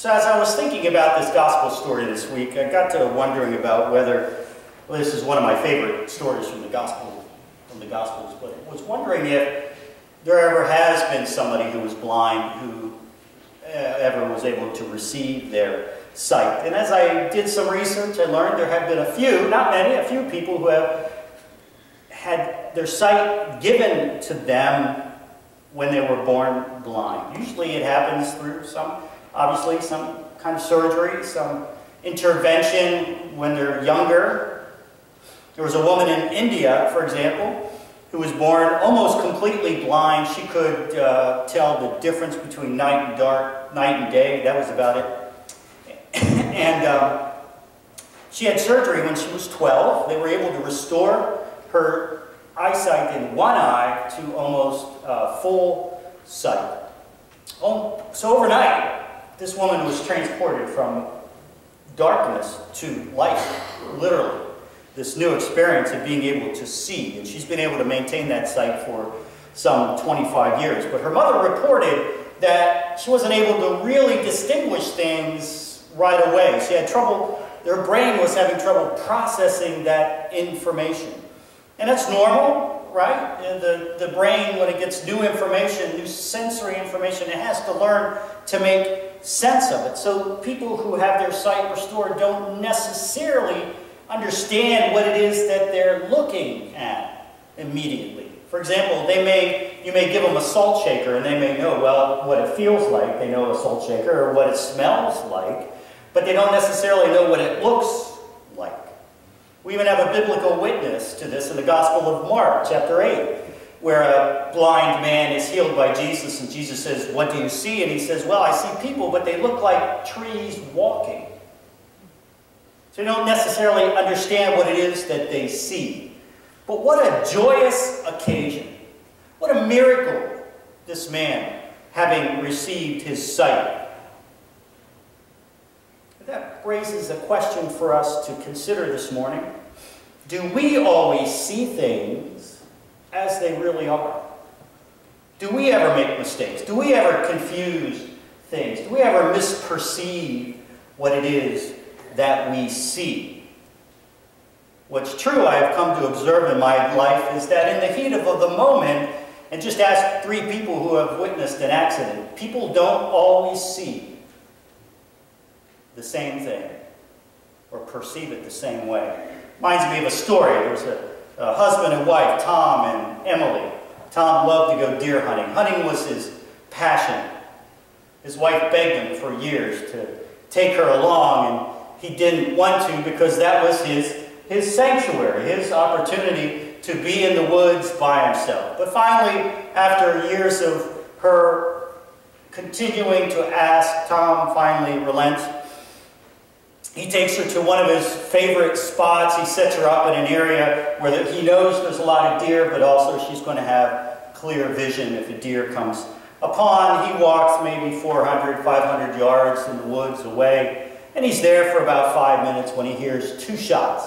So as I was thinking about this gospel story this week, I got to wondering about whether, well, this is one of my favorite stories from the gospel, from the gospels, but I was wondering if there ever has been somebody who was blind who uh, ever was able to receive their sight. And as I did some research, I learned there have been a few, not many, a few people who have had their sight given to them when they were born blind. Usually it happens through some, obviously, some kind of surgery, some intervention when they're younger. There was a woman in India, for example, who was born almost completely blind. She could uh, tell the difference between night and dark, night and day. That was about it. and um, she had surgery when she was 12. They were able to restore her eyesight in one eye to almost uh, full sight. Oh, so overnight, this woman was transported from darkness to light, literally this new experience of being able to see. And she's been able to maintain that sight for some 25 years. But her mother reported that she wasn't able to really distinguish things right away. She had trouble, her brain was having trouble processing that information. And that's normal, right? The, the brain, when it gets new information, new sensory information, it has to learn to make sense of it. So people who have their sight restored don't necessarily understand what it is that they're looking at immediately. For example, they may, you may give them a salt shaker and they may know, well, what it feels like. They know a salt shaker or what it smells like, but they don't necessarily know what it looks like. We even have a biblical witness to this in the Gospel of Mark, chapter 8, where a blind man is healed by Jesus and Jesus says, what do you see? And he says, well, I see people, but they look like trees walking. So they don't necessarily understand what it is that they see. But what a joyous occasion. What a miracle, this man, having received his sight. That raises a question for us to consider this morning. Do we always see things as they really are? Do we ever make mistakes? Do we ever confuse things? Do we ever misperceive what it is that we see. What's true I have come to observe in my life is that in the heat of the moment, and just ask three people who have witnessed an accident, people don't always see the same thing or perceive it the same way. Reminds me of a story. There was a, a husband and wife, Tom and Emily. Tom loved to go deer hunting. Hunting was his passion. His wife begged him for years to take her along, and he didn't want to because that was his, his sanctuary, his opportunity to be in the woods by himself. But finally, after years of her continuing to ask, Tom finally relents. He takes her to one of his favorite spots. He sets her up in an area where he knows there's a lot of deer, but also she's going to have clear vision if a deer comes upon. He walks maybe 400, 500 yards in the woods away. And he's there for about five minutes when he hears two shots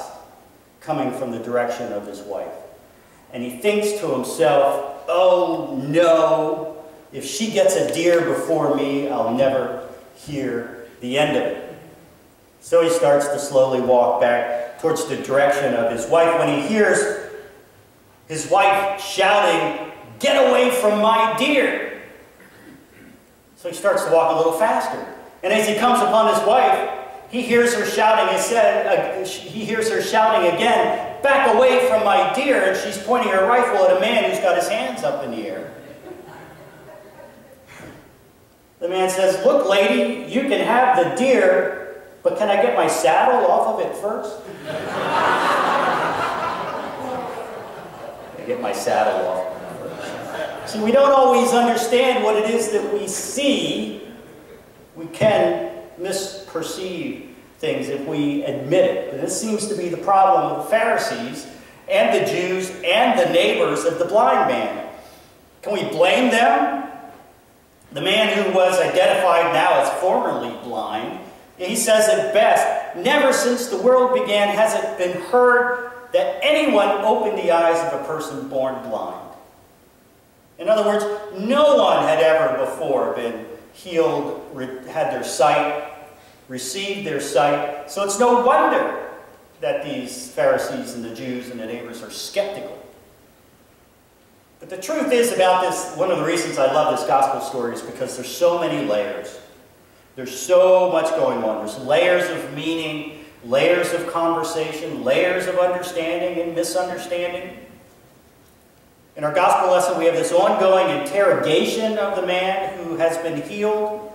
coming from the direction of his wife. And he thinks to himself, oh no, if she gets a deer before me, I'll never hear the end of it. So he starts to slowly walk back towards the direction of his wife when he hears his wife shouting, get away from my deer. So he starts to walk a little faster. And as he comes upon his wife, he hears her shouting, said, uh, he hears her shouting again, back away from my deer, and she's pointing her rifle at a man who's got his hands up in the air. The man says, look, lady, you can have the deer, but can I get my saddle off of it first? I get my saddle off. See, we don't always understand what it is that we see. We can misperceive things if we admit it. But this seems to be the problem of the Pharisees and the Jews and the neighbors of the blind man. Can we blame them? The man who was identified now as formerly blind, he says it best, never since the world began has it been heard that anyone opened the eyes of a person born blind. In other words, no one had ever before been healed, had their sight, received their sight. So it's no wonder that these Pharisees and the Jews and the neighbors are skeptical. But the truth is about this, one of the reasons I love this gospel story is because there's so many layers. There's so much going on. There's layers of meaning, layers of conversation, layers of understanding and misunderstanding. In our gospel lesson, we have this ongoing interrogation of the man who has been healed.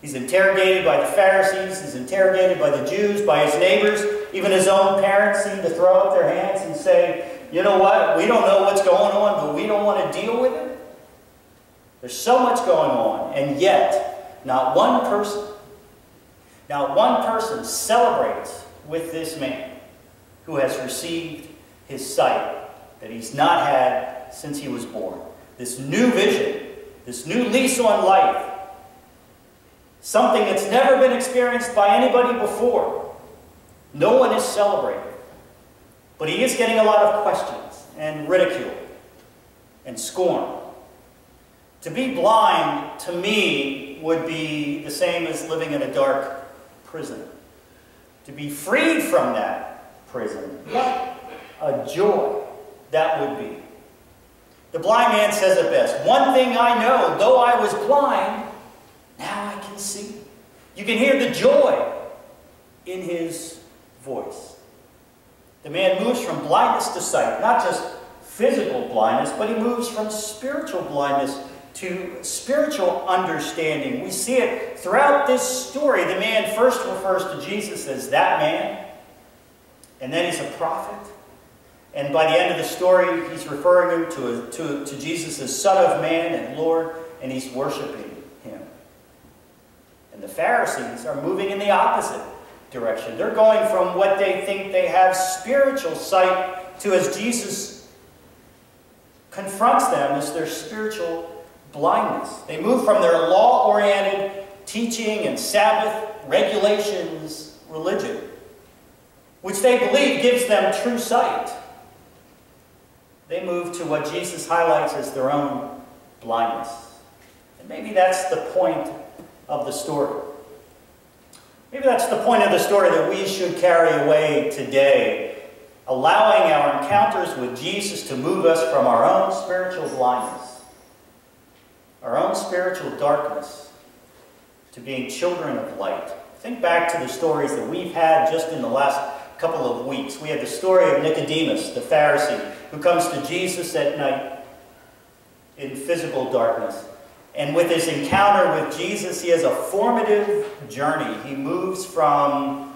He's interrogated by the Pharisees, he's interrogated by the Jews, by his neighbors. Even his own parents seem to throw up their hands and say, you know what? We don't know what's going on, but we don't want to deal with it. There's so much going on, and yet, not one person, not one person celebrates with this man who has received his sight that he's not had since he was born. This new vision, this new lease on life, something that's never been experienced by anybody before. No one is celebrating. But he is getting a lot of questions and ridicule and scorn. To be blind, to me, would be the same as living in a dark prison. To be freed from that prison, what a joy that would be. The blind man says it best, one thing I know, though I was blind, now I can see. You can hear the joy in his voice. The man moves from blindness to sight, not just physical blindness, but he moves from spiritual blindness to spiritual understanding. We see it throughout this story. The man first refers to Jesus as that man, and then he's a prophet. And by the end of the story, he's referring to, to, to Jesus as Son of Man and Lord, and he's worshiping him. And the Pharisees are moving in the opposite direction. They're going from what they think they have spiritual sight to as Jesus confronts them as their spiritual blindness. They move from their law-oriented teaching and Sabbath regulations religion, which they believe gives them true sight. They move to what Jesus highlights as their own blindness. And maybe that's the point of the story. Maybe that's the point of the story that we should carry away today, allowing our encounters with Jesus to move us from our own spiritual blindness, our own spiritual darkness, to being children of light. Think back to the stories that we've had just in the last couple of weeks. We had the story of Nicodemus, the Pharisee, who comes to Jesus at night in physical darkness. And with his encounter with Jesus, he has a formative journey. He moves from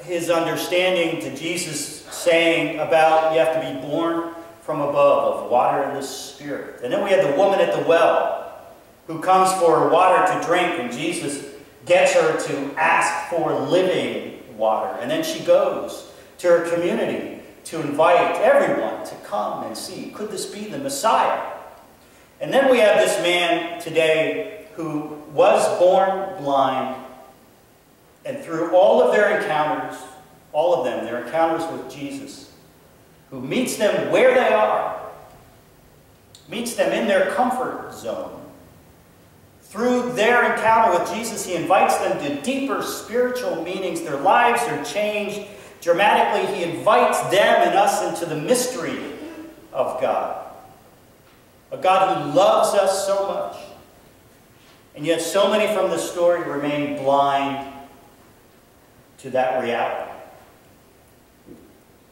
his understanding to Jesus saying about you have to be born from above of water and the Spirit. And then we had the woman at the well who comes for water to drink, and Jesus gets her to ask for living water. And then she goes to her community to invite everyone to come and see could this be the Messiah? And then we have this man today who was born blind, and through all of their encounters, all of them, their encounters with Jesus, who meets them where they are, meets them in their comfort zone. Through their encounter with Jesus, he invites them to deeper spiritual meanings. Their lives are changed dramatically. He invites them and us into the mystery of God. A God who loves us so much. And yet so many from the story remain blind to that reality.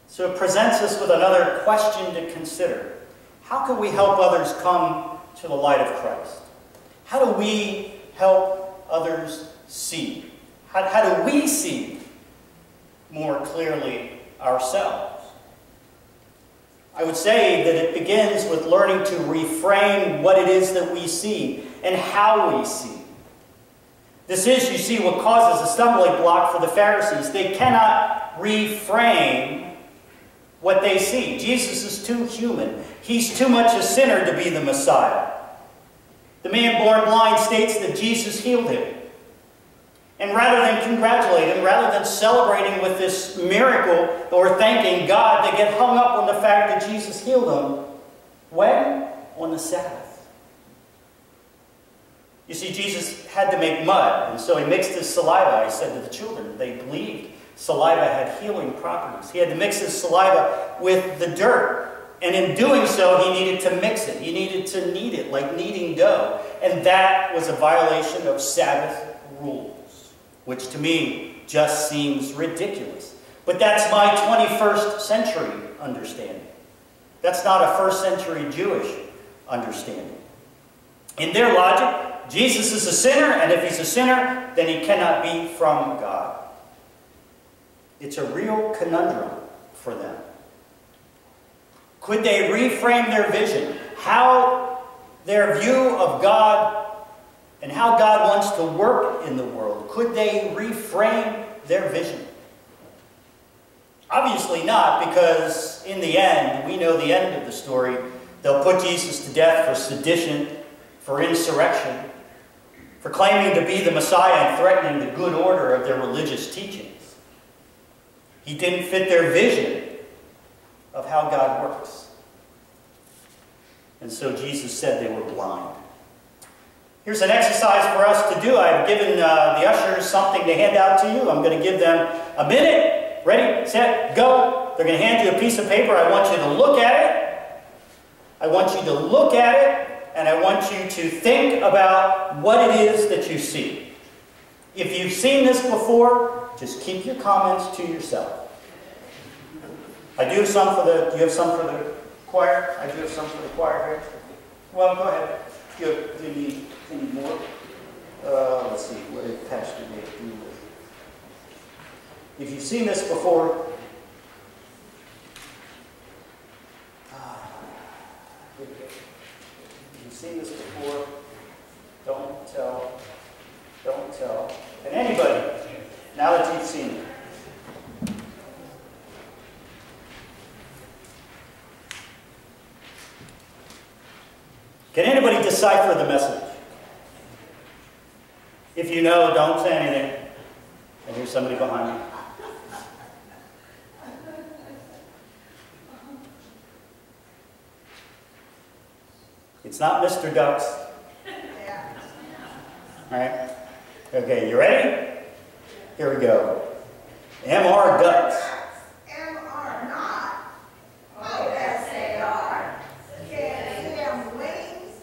So it presents us with another question to consider. How can we help others come to the light of Christ? How do we help others see? How, how do we see more clearly ourselves? I would say that it begins with learning to reframe what it is that we see and how we see. This is, you see, what causes a stumbling block for the Pharisees. They cannot reframe what they see. Jesus is too human. He's too much a sinner to be the Messiah. The man born blind states that Jesus healed him. And rather than congratulate him, rather than celebrating with this miracle or thanking God, they get hung up on the fact that Jesus healed him. When? On the Sabbath. You see, Jesus had to make mud, and so he mixed his saliva, he said to the children. They believed saliva had healing properties. He had to mix his saliva with the dirt. And in doing so, he needed to mix it. He needed to knead it like kneading dough. And that was a violation of Sabbath rules, which to me just seems ridiculous. But that's my 21st century understanding. That's not a first century Jewish understanding. In their logic, Jesus is a sinner, and if he's a sinner, then he cannot be from God. It's a real conundrum for them. Could they reframe their vision? How their view of God and how God wants to work in the world, could they reframe their vision? Obviously not, because in the end, we know the end of the story. They'll put Jesus to death for sedition, for insurrection, for claiming to be the Messiah and threatening the good order of their religious teachings. He didn't fit their vision of how God works. And so Jesus said they were blind. Here's an exercise for us to do. I've given uh, the ushers something to hand out to you. I'm going to give them a minute. Ready, set, go. They're going to hand you a piece of paper. I want you to look at it. I want you to look at it, and I want you to think about what it is that you see. If you've seen this before, just keep your comments to yourself. I do have some for the, do you have some for the choir? I do have some for the choir here. Well, go ahead. Do you, do you need any more? Uh, let's see, what did Pastor Nate do with? If you've seen this before, ah, if you've seen this before, don't tell, don't tell. And anybody, now that you've seen it, Can anybody decipher the message? If you know, don't say anything. And here's somebody behind me. It's not Mr. Ducks. Right? Okay, you ready? Here we go. MR Ducks. MR not. OSAR. KM wings.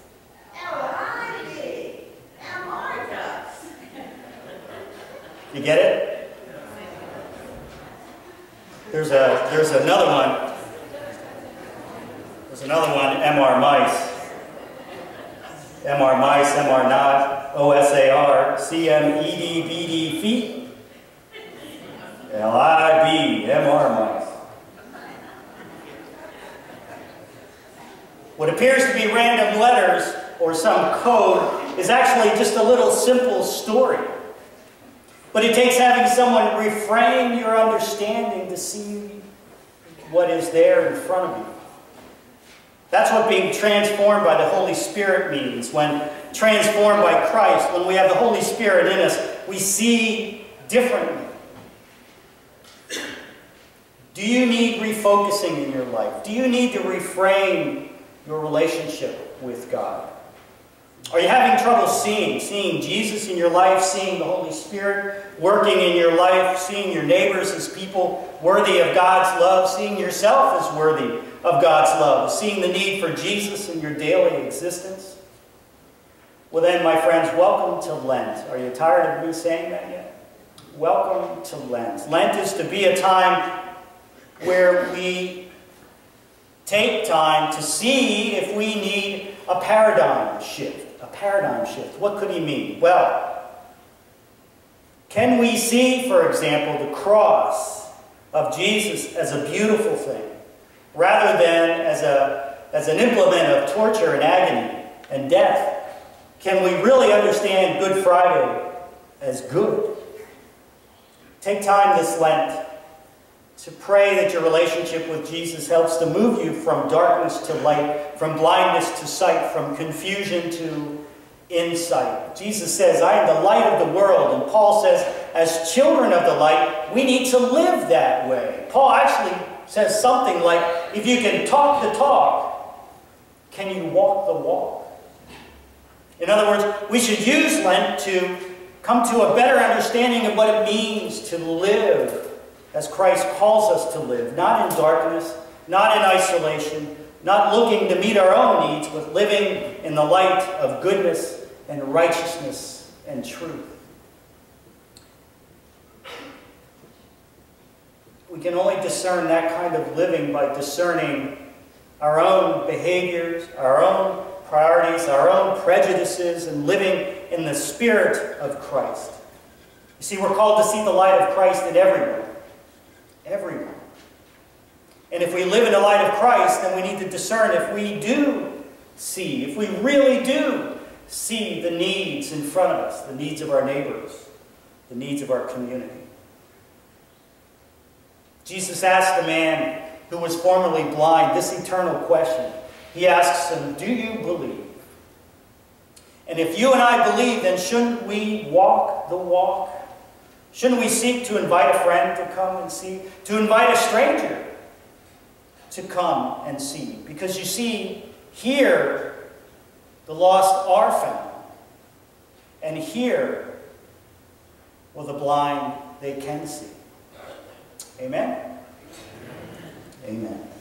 LID. MR ducks. You get it? There's a there's another one. There's another one, MR mice. MR mice, MR not, OSAR, CMED, BD feet. LIB, MR mice. What appears to be random letters or some code is actually just a little simple story. But it takes having someone reframe your understanding to see what is there in front of you. That's what being transformed by the Holy Spirit means. When transformed by Christ, when we have the Holy Spirit in us, we see differently. Do you need refocusing in your life? Do you need to reframe your relationship with God? Are you having trouble seeing? Seeing Jesus in your life, seeing the Holy Spirit working in your life, seeing your neighbors as people worthy of God's love, seeing yourself as worthy of God's love, seeing the need for Jesus in your daily existence? Well, then, my friends, welcome to Lent. Are you tired of me saying that yet? Welcome to Lent. Lent is to be a time where we take time to see if we need a paradigm shift. A paradigm shift. What could he mean? Well, can we see, for example, the cross of Jesus as a beautiful thing rather than as, a, as an implement of torture and agony and death? Can we really understand Good Friday as good? Take time this Lent to pray that your relationship with Jesus helps to move you from darkness to light, from blindness to sight, from confusion to insight. Jesus says, I am the light of the world. And Paul says, as children of the light, we need to live that way. Paul actually says something like, if you can talk the talk, can you walk the walk? In other words, we should use Lent to come to a better understanding of what it means to live as Christ calls us to live, not in darkness, not in isolation, not looking to meet our own needs, but living in the light of goodness and righteousness and truth. We can only discern that kind of living by discerning our own behaviors, our own priorities, our own prejudices, and living in the Spirit of Christ. You see, we're called to see the light of Christ in everyone. Everyone. And if we live in the light of Christ, then we need to discern if we do see, if we really do see the needs in front of us, the needs of our neighbors, the needs of our community. Jesus asked the man who was formerly blind this eternal question. He asks him, Do you believe? And if you and I believe, then shouldn't we walk the walk? Shouldn't we seek to invite a friend to come and see? To invite a stranger to come and see? Because you see, here the lost are found. And here, well, the blind, they can see. Amen? Amen.